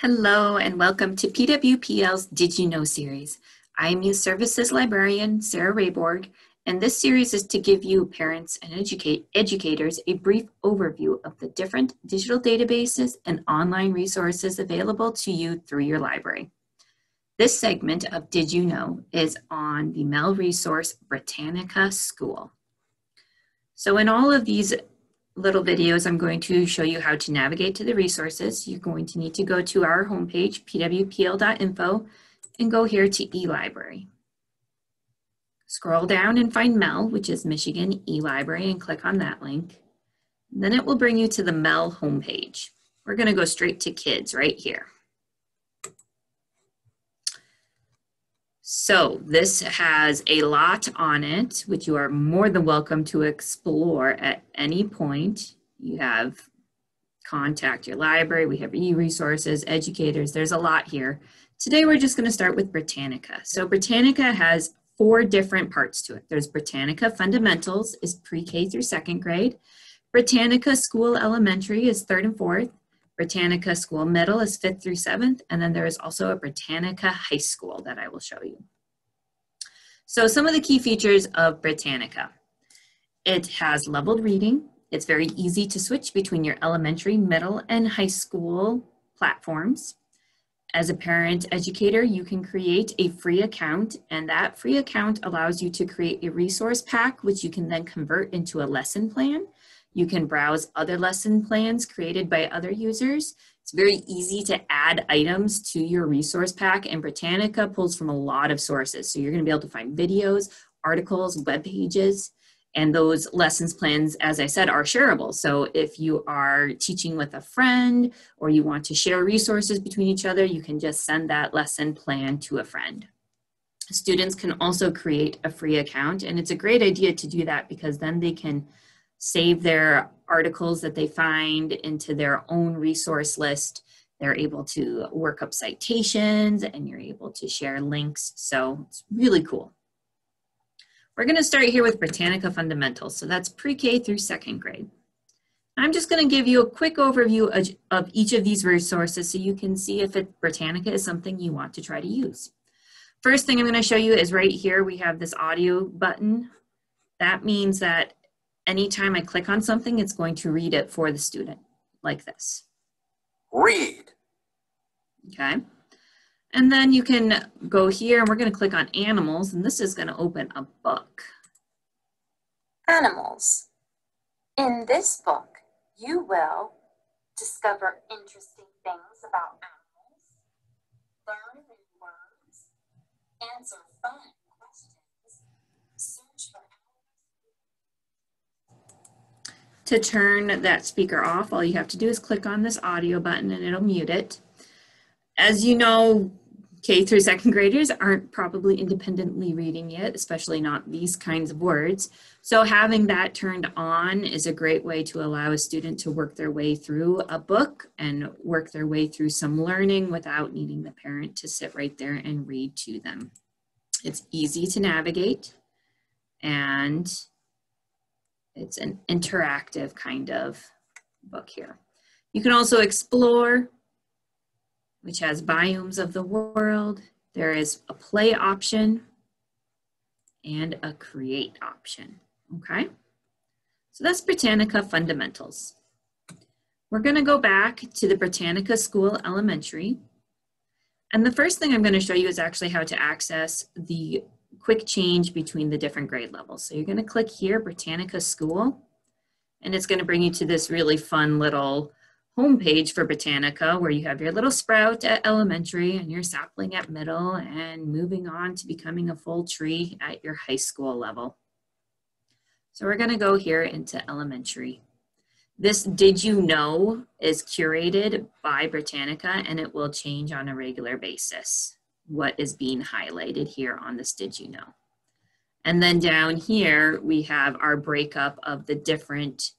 Hello and welcome to PWPL's Did You Know series. I am your Services Librarian Sarah Rayborg, and this series is to give you parents and educate educators a brief overview of the different digital databases and online resources available to you through your library. This segment of Did You Know is on the MEL resource Britannica School. So in all of these little videos, I'm going to show you how to navigate to the resources. You're going to need to go to our homepage, pwpl.info, and go here to eLibrary. Scroll down and find MEL, which is Michigan eLibrary, and click on that link. Then it will bring you to the MEL homepage. We're gonna go straight to kids right here. So this has a lot on it, which you are more than welcome to explore at any point. You have contact your library, we have e-resources, educators, there's a lot here. Today we're just gonna start with Britannica. So Britannica has four different parts to it. There's Britannica Fundamentals is pre-K through second grade. Britannica School Elementary is third and fourth. Britannica School Middle is 5th through 7th, and then there is also a Britannica High School that I will show you. So some of the key features of Britannica. It has leveled reading. It's very easy to switch between your elementary, middle, and high school platforms. As a parent educator, you can create a free account, and that free account allows you to create a resource pack, which you can then convert into a lesson plan you can browse other lesson plans created by other users. It's very easy to add items to your resource pack and Britannica pulls from a lot of sources. So you're gonna be able to find videos, articles, web pages, and those lessons plans, as I said, are shareable. So if you are teaching with a friend or you want to share resources between each other, you can just send that lesson plan to a friend. Students can also create a free account and it's a great idea to do that because then they can save their articles that they find into their own resource list. They're able to work up citations and you're able to share links. So it's really cool. We're gonna start here with Britannica Fundamentals. So that's pre-K through second grade. I'm just gonna give you a quick overview of, each of these resources so you can see if it, Britannica is something you want to try to use. First thing I'm gonna show you is right here, we have this audio button. That means that anytime I click on something, it's going to read it for the student like this. Read. Okay. And then you can go here and we're going to click on animals and this is going to open a book. Animals. In this book, you will discover interesting things about animals, learn new words, answer fun To turn that speaker off, all you have to do is click on this audio button and it'll mute it. As you know, K through second graders aren't probably independently reading yet, especially not these kinds of words. So having that turned on is a great way to allow a student to work their way through a book and work their way through some learning without needing the parent to sit right there and read to them. It's easy to navigate and it's an interactive kind of book here. You can also explore, which has biomes of the world. There is a play option and a create option, okay? So that's Britannica fundamentals. We're gonna go back to the Britannica School Elementary. And the first thing I'm gonna show you is actually how to access the quick change between the different grade levels. So you're going to click here, Britannica School, and it's going to bring you to this really fun little homepage for Britannica where you have your little sprout at elementary and your sapling at middle and moving on to becoming a full tree at your high school level. So we're going to go here into elementary. This Did You Know is curated by Britannica and it will change on a regular basis what is being highlighted here on this Did You Know? And then down here, we have our breakup of the different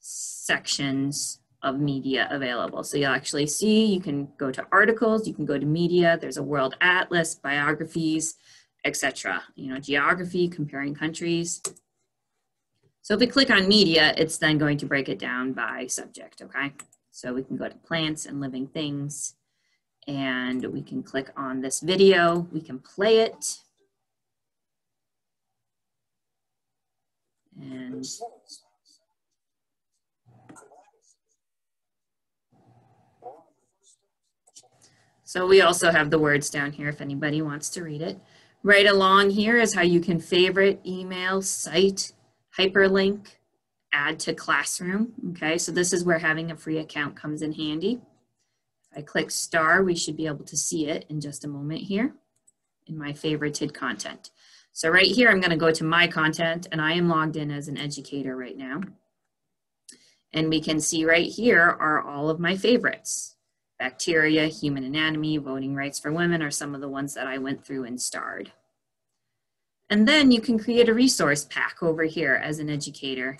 sections of media available. So you'll actually see, you can go to articles, you can go to media, there's a world atlas, biographies, etc. You know, geography, comparing countries. So if we click on media, it's then going to break it down by subject, okay? So we can go to plants and living things, And we can click on this video, we can play it. And so we also have the words down here if anybody wants to read it. Right along here is how you can favorite, email, cite, hyperlink, add to classroom. Okay, so this is where having a free account comes in handy. I click star, we should be able to see it in just a moment here in my favorited content. So right here, I'm gonna go to my content and I am logged in as an educator right now. And we can see right here are all of my favorites. Bacteria, human anatomy, voting rights for women are some of the ones that I went through and starred. And then you can create a resource pack over here as an educator.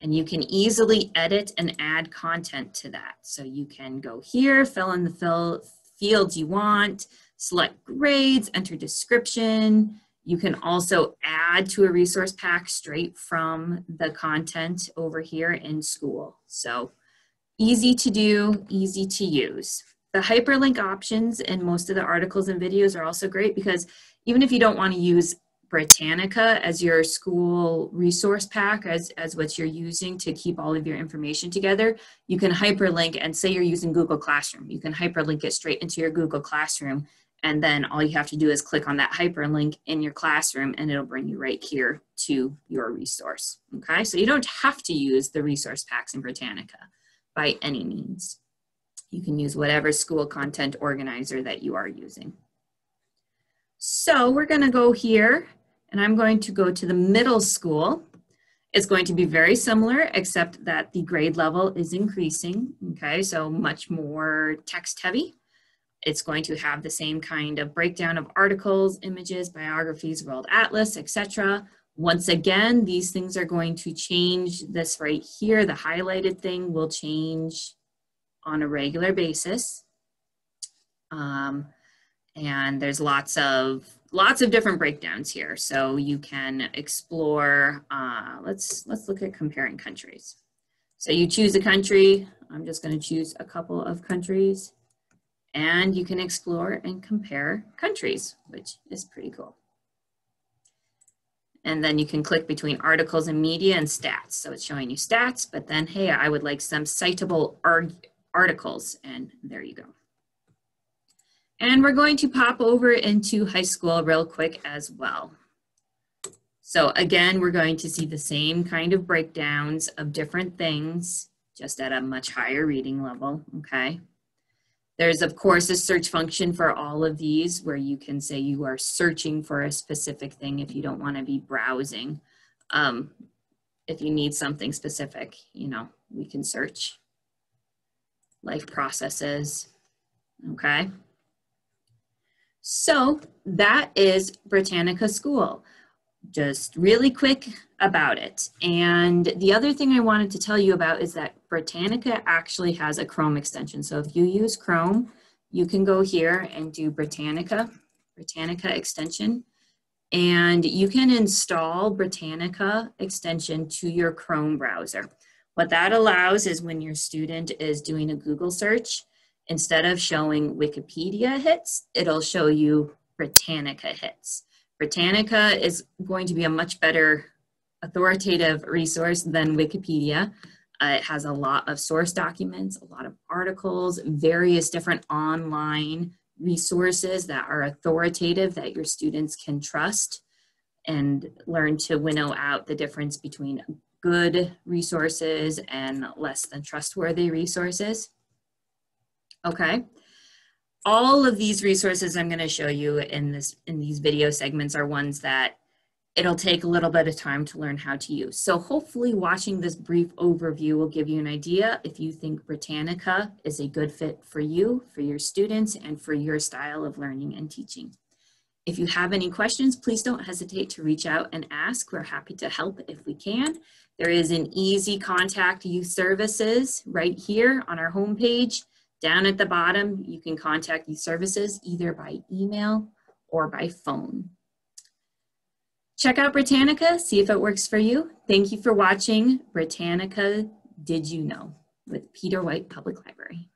And you can easily edit and add content to that. So you can go here, fill in the fill fields you want, select grades, enter description, you can also add to a resource pack straight from the content over here in School. So easy to do, easy to use. The hyperlink options in most of the articles and videos are also great because even if you don't want to use Britannica as your school resource pack, as, as what you're using to keep all of your information together, you can hyperlink and say you're using Google Classroom. You can hyperlink it straight into your Google Classroom and then all you have to do is click on that hyperlink in your classroom and it'll bring you right here to your resource. Okay, so you don't have to use the resource packs in Britannica by any means. You can use whatever school content organizer that you are using. So we're gonna go here and I'm going to go to the middle school. It's going to be very similar except that the grade level is increasing, okay, so much more text heavy. It's going to have the same kind of breakdown of articles, images, biographies, world atlas, etc. Once again, these things are going to change this right here. The highlighted thing will change on a regular basis. Um, and there's lots of lots of different breakdowns here. So you can explore, uh, let's, let's look at comparing countries. So you choose a country. I'm just gonna choose a couple of countries and you can explore and compare countries, which is pretty cool. And then you can click between articles and media and stats. So it's showing you stats, but then, hey, I would like some citable articles, and there you go. And we're going to pop over into high school real quick as well. So again, we're going to see the same kind of breakdowns of different things, just at a much higher reading level, okay? There's of course a search function for all of these where you can say you are searching for a specific thing if you don't want to be browsing. Um, if you need something specific, you know, we can search life processes, okay? So that is Britannica School just really quick about it. And the other thing I wanted to tell you about is that Britannica actually has a Chrome extension. So if you use Chrome, you can go here and do Britannica, Britannica extension, and you can install Britannica extension to your Chrome browser. What that allows is when your student is doing a Google search, instead of showing Wikipedia hits, it'll show you Britannica hits. Britannica is going to be a much better authoritative resource than Wikipedia. Uh, it has a lot of source documents, a lot of articles, various different online resources that are authoritative that your students can trust and learn to winnow out the difference between good resources and less than trustworthy resources. Okay, all of these resources I'm going to show you in this in these video segments are ones that it'll take a little bit of time to learn how to use. So hopefully watching this brief overview will give you an idea if you think Britannica is a good fit for you, for your students, and for your style of learning and teaching. If you have any questions, please don't hesitate to reach out and ask. We're happy to help if we can. There is an easy contact youth services right here on our homepage. Down at the bottom, you can contact these services either by email or by phone. Check out Britannica, see if it works for you. Thank you for watching Britannica Did You Know with Peter White Public Library.